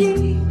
ye